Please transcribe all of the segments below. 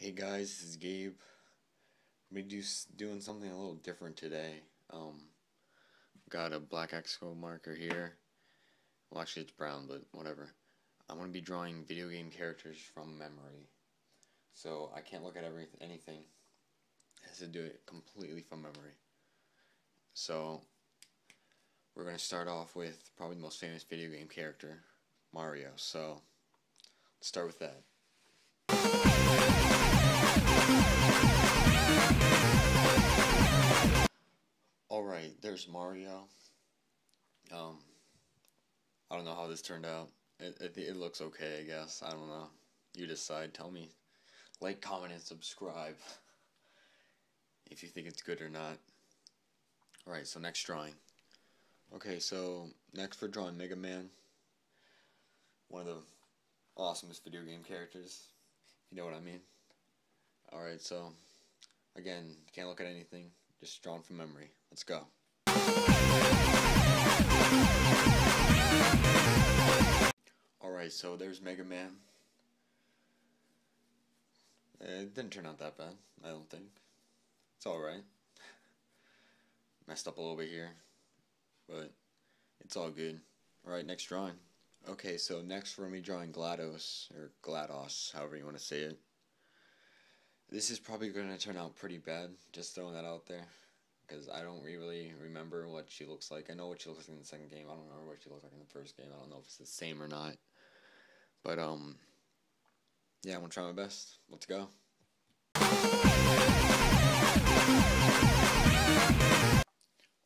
Hey guys, this is Gabe. I'm gonna do doing something a little different today. Um, got a black Expo marker here. Well, actually it's brown, but whatever. I'm gonna be drawing video game characters from memory, so I can't look at every anything. Have to do it completely from memory. So we're gonna start off with probably the most famous video game character, Mario. So let's start with that. Alright, there's Mario. Um, I don't know how this turned out. It, it, it looks okay, I guess. I don't know. You decide. Tell me. Like, comment, and subscribe. If you think it's good or not. Alright, so next drawing. Okay, so next for drawing Mega Man. One of the awesomest video game characters. You know what I mean? Alright, so again, can't look at anything, just drawn from memory. Let's go. Alright, so there's Mega Man. Eh, it didn't turn out that bad, I don't think. It's alright. Messed up a little bit here, but it's all good. Alright, next drawing. Okay, so next we're going to be drawing GLaDOS, or GLaDOS, however you want to say it. This is probably going to turn out pretty bad, just throwing that out there. Because I don't really remember what she looks like. I know what she looks like in the second game. I don't remember what she looks like in the first game. I don't know if it's the same or not. But, um, yeah, I'm going to try my best. Let's go.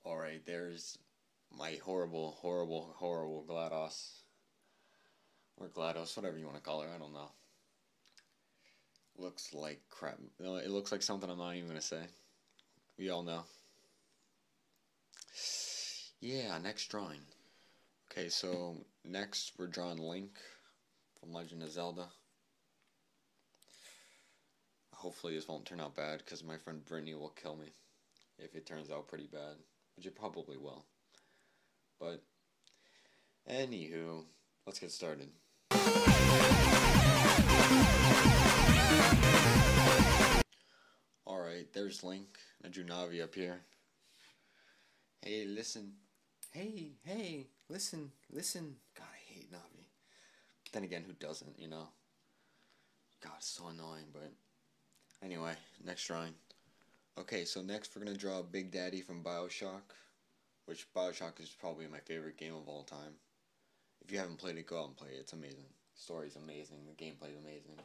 Alright, there's my horrible, horrible, horrible GLaDOS. Or GLaDOS, whatever you want to call her, I don't know. Looks like crap. It looks like something I'm not even going to say. We all know. Yeah, next drawing. Okay, so next we're drawing Link from Legend of Zelda. Hopefully this won't turn out bad because my friend Brittany will kill me if it turns out pretty bad, which it probably will. But, anywho, let's get started. There's Link. I drew Navi up here. Hey, listen. Hey, hey, listen, listen. God, I hate Navi. Then again, who doesn't, you know? God, it's so annoying, but... Anyway, next drawing. Okay, so next we're going to draw Big Daddy from Bioshock. Which Bioshock is probably my favorite game of all time. If you haven't played it, go out and play it. It's amazing. The story's amazing. The gameplay is amazing.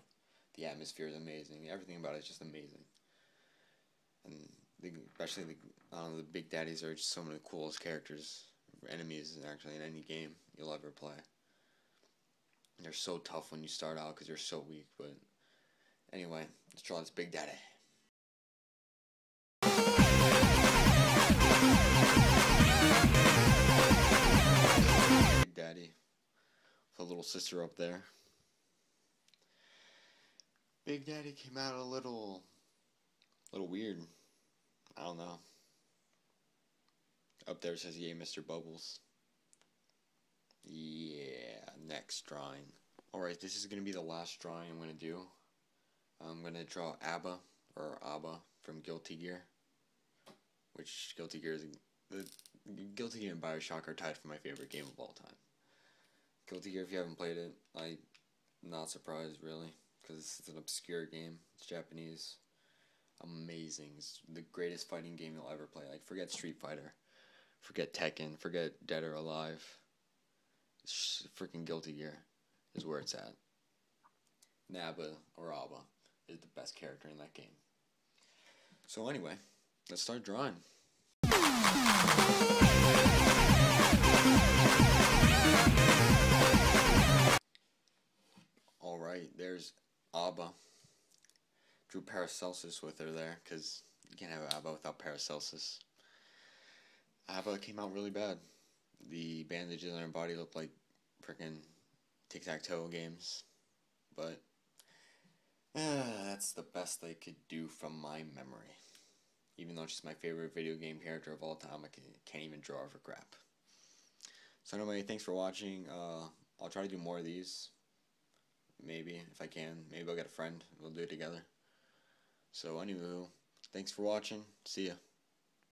The atmosphere is amazing. Everything about it is just amazing. And the, especially the, the Big Daddies are just some of the coolest characters, enemies actually in any game you'll ever play. They're so tough when you start out because they're so weak. But anyway, let's draw this Big Daddy. Big Daddy. With a little sister up there. Big Daddy came out a little, little weird. I don't know. Up there says, "Yay, Mr. Bubbles." Yeah, next drawing. Alright, this is going to be the last drawing I'm going to do. I'm going to draw Abba, or Abba, from Guilty Gear. Which, Guilty Gear is... The Guilty Gear and Bioshock are tied for my favorite game of all time. Guilty Gear, if you haven't played it, I'm not surprised, really. Because it's an obscure game. It's Japanese. Amazing. It's the greatest fighting game you'll ever play. Like, forget Street Fighter. Forget Tekken. Forget Dead or Alive freaking Guilty Gear is where it's at. Naba or Abba is the best character in that game. So anyway, let's start drawing. Alright, there's Abba. Drew Paracelsus with her there, because you can't have Abba without Paracelsus. Abba came out really bad the bandages on her body looked like freaking tic tac toe games. But uh, that's the best they could do from my memory. Even though she's my favorite video game character of all time, I can't even draw her for crap. So anyway, thanks for watching. Uh, I'll try to do more of these. Maybe, if I can. Maybe I'll get a friend. We'll do it together. So, anywho, thanks for watching. See ya.